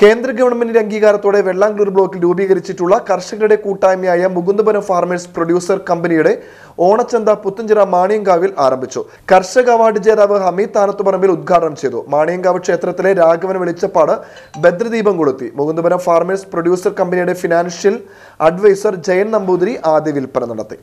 കേന്ദ്ര ഗവൺമെന്റിന്റെ അംഗീകാരത്തോടെ വെള്ളാങ്കളൂർ ബ്ലോക്കിൽ രൂപീകരിച്ചിട്ടുള്ള കർഷകരുടെ കൂട്ടായ്മയായ മുകുന്ദപുരം ഫാർമേഴ്സ് പ്രൊഡ്യൂസർ കമ്പനിയുടെ ഓണച്ചന്ത പുത്തഞ്ചിറ മാണിയങ്കാവിൽ ആരംഭിച്ചു. കർഷക അവാർഡ് ജേതാവ് ഹമീദ് താനത്തുപറമ്പിൽ ഉദ്ഘാടനം ചെയ്തു. മാണിയങ്കാവ് ക്ഷേത്രത്തിലെ രാഘവൻ വെളിച്ചപ്പാട് ഭദ്രദീപം കൊളുത്തി. മുകുന്ദപുരം ഫാർമേഴ്സ് പ്രൊഡ്യൂസർ കമ്പനിയുടെ ഫിനാൻഷ്യൽ അഡ്വൈസർ ജയൻ നമ്പൂതിരി ആദ്യ വിൽപ്പന നടത്തി.